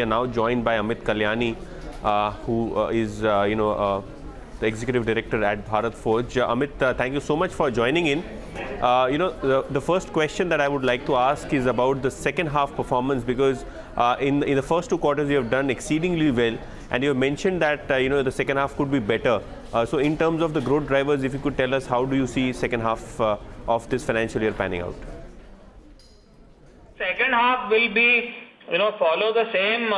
we are now joined by Amit Kalyani, uh, who uh, is, uh, you know, uh, the executive director at Bharat Forge. Uh, Amit, uh, thank you so much for joining in. You know, the, the, first question that I would like to ask is about the second half performance because in, in the first two quarters you have done exceedingly well and you have mentioned that, you know, the second half could be better. so in terms of the growth drivers, if you could tell us how do you see second half of this financial year panning out? Second half will be, you know, follow the same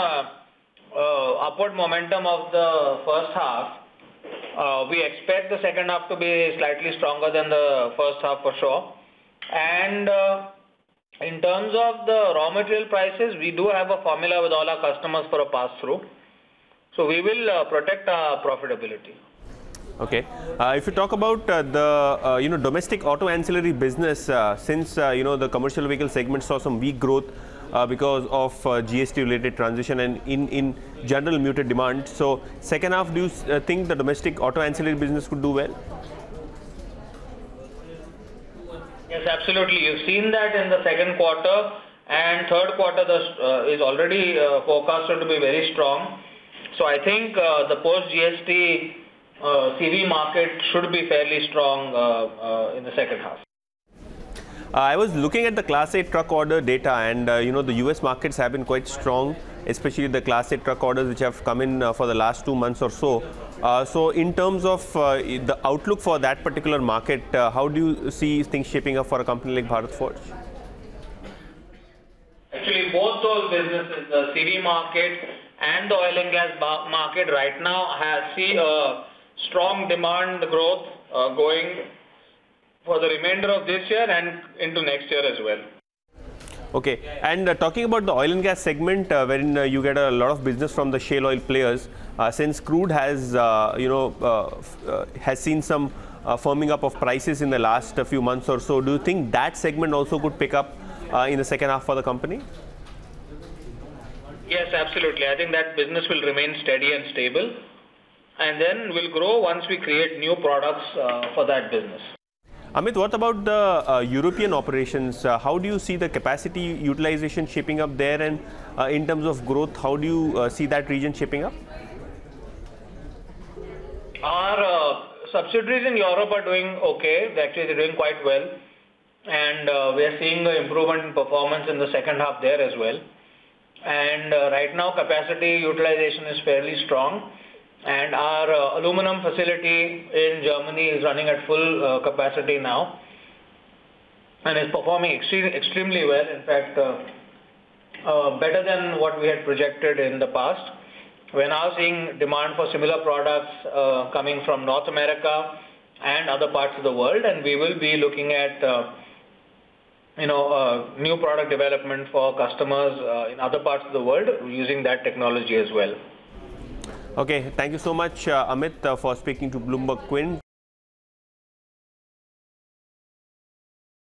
upward momentum of the first half uh, we expect the second half to be slightly stronger than the first half for sure. And uh, in terms of the raw material prices, we do have a formula with all our customers for a pass-through. So we will uh, protect our profitability. Okay. Uh, if you talk about uh, the uh, you know domestic auto ancillary business, since you know the commercial vehicle segment saw some weak growth, uh, because of uh, GST related transition and in, in general muted demand. So second half, do you uh, think the domestic auto ancillary business could do well? Yes, absolutely. You've seen that in the second quarter and third quarter the, uh, is already uh, forecasted to be very strong. So I think uh, the post-GST CV market should be fairly strong in the second half. Uh, I was looking at the Class 8 truck order data and uh, you know the US markets have been quite strong, especially the Class 8 truck orders which have come in uh, for the last two months or so. Uh, so in terms of uh, the outlook for that particular market, uh, how do you see things shaping up for a company like Bharat Forge? Actually, both those businesses, the CV market and the oil and gas market right now has see a strong demand growth going for the remainder of this year and into next year as well. Okay, and uh, talking about the oil and gas segment, uh, wherein uh, you get a lot of business from the shale oil players, uh, since crude has, uh, you know, uh, has seen some firming up of prices in the last few months or so, do you think that segment also could pick up in the second half for the company? Yes, absolutely. I think that business will remain steady and stable, and then will grow once we create new products for that business. Amit, what about the uh, European operations? Uh, how do you see the capacity utilization shaping up there and uh, in terms of growth, how do you uh, see that region shaping up? Our uh, subsidiaries in Europe are doing okay. Actually, they're doing quite well. And uh, we are seeing an improvement in performance in the second half there as well. And right now, capacity utilization is fairly strong and our uh, aluminum facility in Germany is running at full uh, capacity now and is performing extremely well. In fact, uh, better than what we had projected in the past. We're now seeing demand for similar products coming from North America and other parts of the world, and we will be looking at you know, new product development for customers in other parts of the world using that technology as well. Okay, thank you so much, uh, Amit, uh, for speaking to Bloomberg Quint.